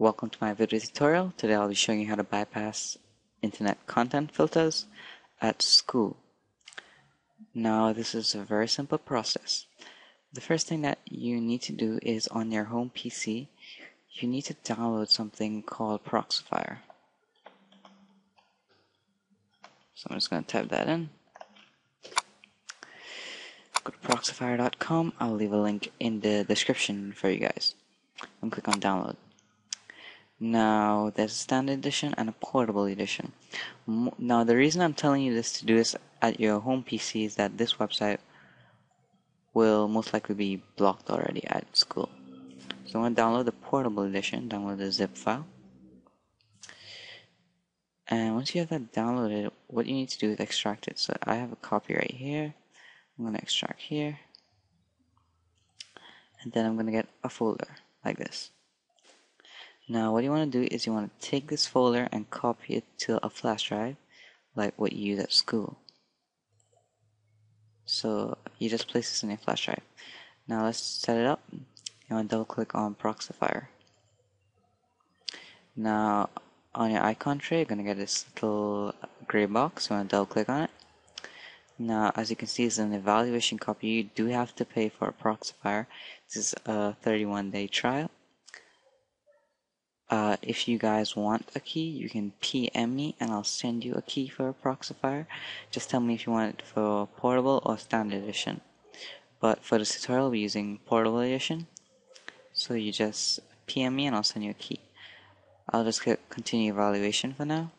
Welcome to my video tutorial. Today I'll be showing you how to bypass internet content filters at school. Now this is a very simple process. The first thing that you need to do is on your home PC, you need to download something called Proxifier. So I'm just going to type that in. Go to proxifier.com. I'll leave a link in the description for you guys. And click on download. Now there's a standard edition and a portable edition. Now the reason I'm telling you this to do this at your home PC is that this website will most likely be blocked already at school. So I'm going to download the portable edition, download the zip file. And once you have that downloaded, what you need to do is extract it. So I have a copy right here. I'm going to extract here. And then I'm going to get a folder like this. Now what you want to do is you want to take this folder and copy it to a flash drive like what you use at school. So you just place this in a flash drive. Now let's set it up. You want to double click on Proxifier. Now on your icon tray you're going to get this little gray box. You want to double click on it. Now as you can see it's an evaluation copy. You do have to pay for a Proxifier. This is a 31 day trial. Uh, if you guys want a key, you can PM me and I'll send you a key for a Proxifier. Just tell me if you want it for portable or standard edition. But for this tutorial, we're using portable edition. So you just PM me and I'll send you a key. I'll just click continue evaluation for now.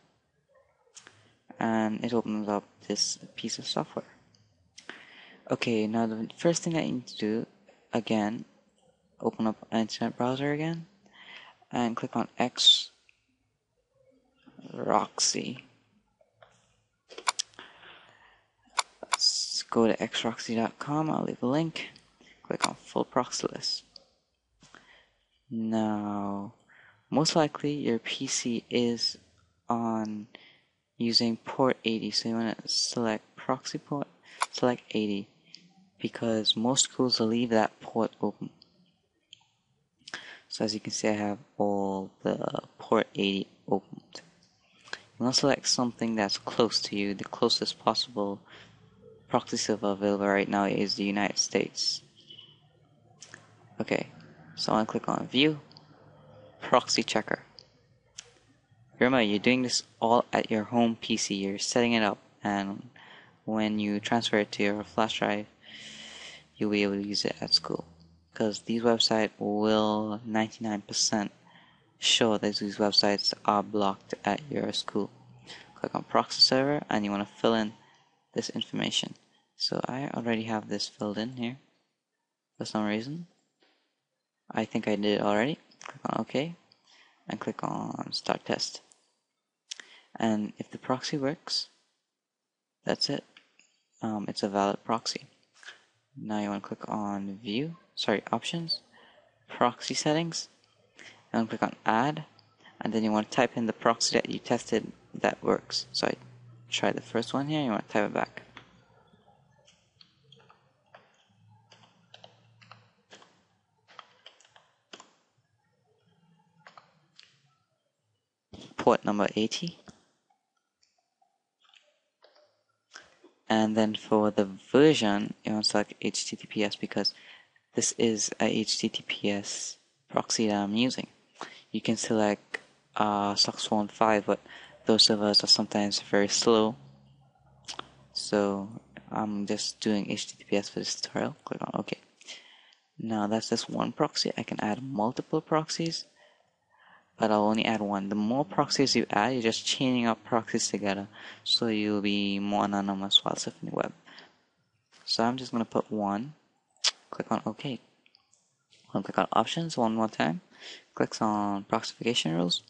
And it opens up this piece of software. Okay, now the first thing you need to do, again, open up an internet browser again and click on X Roxy. Let's go to xroxy.com. I'll leave a link. Click on full proxy list. Now, most likely your PC is on using port 80, so you want to select proxy port, select 80, because most schools will leave that port open. So as you can see I have all the port 80 opened. You want to select something that's close to you, the closest possible proxy server available right now is the United States. Okay, so I want to click on view, proxy checker. Remember, you're doing this all at your home PC, you're setting it up and when you transfer it to your flash drive, you'll be able to use it at school because these websites will 99% show that these websites are blocked at your school. Click on proxy server and you want to fill in this information. So I already have this filled in here for some reason. I think I did it already. Click on OK and click on start test. And if the proxy works, that's it. Um, it's a valid proxy. Now you want to click on view sorry, options, proxy settings, and click on add, and then you want to type in the proxy that you tested that works. So I try the first one here, you want to type it back. Port number 80. And then for the version, you want to select HTTPS because this is a HTTPS proxy that I'm using. You can select uh, SoxPhone 5, but those servers are sometimes very slow. So I'm just doing HTTPS for this tutorial. Click on OK. Now that's just one proxy. I can add multiple proxies, but I'll only add one. The more proxies you add, you're just chaining up proxies together, so you'll be more anonymous while surfing the web. So I'm just going to put one click on OK. I'll click on options one more time, clicks on proxification rules,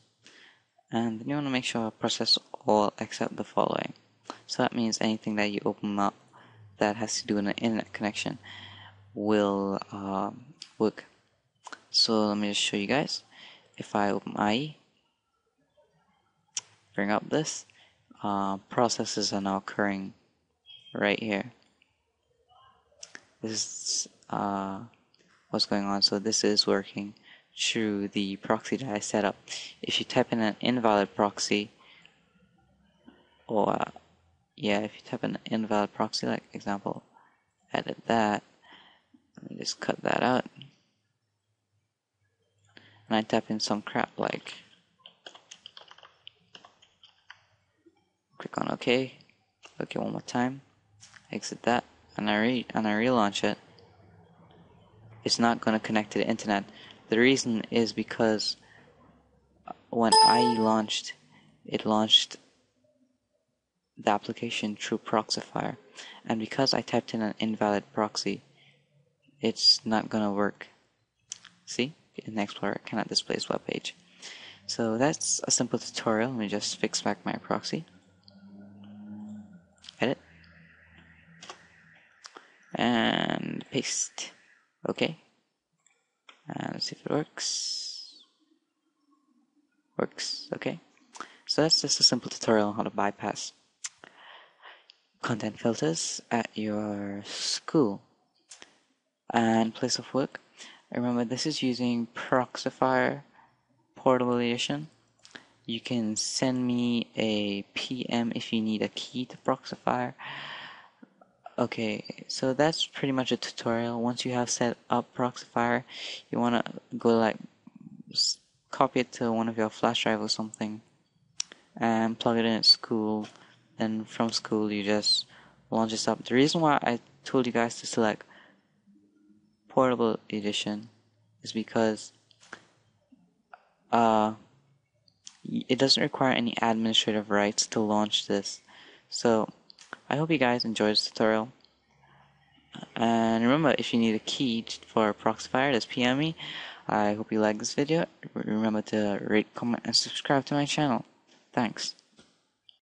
and then you want to make sure process all except the following. So that means anything that you open up that has to do with an internet connection will uh, work. So let me just show you guys. If I open IE, bring up this, uh, processes are now occurring right here. This is uh, what's going on. So this is working. through the proxy that I set up. If you type in an invalid proxy, or yeah, if you type in an invalid proxy, like example, edit that, let me just cut that out, and I type in some crap like, click on OK, OK one more time, exit that, and I re and I relaunch it. It's not going to connect to the internet. The reason is because when I launched, it launched the application through Proxifier, and because I typed in an invalid proxy, it's not gonna work. See, in Explorer, cannot display this web page. So that's a simple tutorial. Let me just fix back my proxy. Edit. And paste. Okay. And let's see if it works. Works, okay. So that's just a simple tutorial on how to bypass content filters at your school and place of work. Remember this is using Proxifier Portable Edition. You can send me a PM if you need a key to Proxifier. Okay, so that's pretty much a tutorial. Once you have set up Proxifier, you want to go like copy it to one of your flash drive or something and plug it in at school. Then from school, you just launch this up. The reason why I told you guys to select portable edition is because uh, it doesn't require any administrative rights to launch this. So I hope you guys enjoyed this tutorial. And remember, if you need a key for Proxifier, just PM me. I hope you like this video. Remember to rate, comment, and subscribe to my channel. Thanks.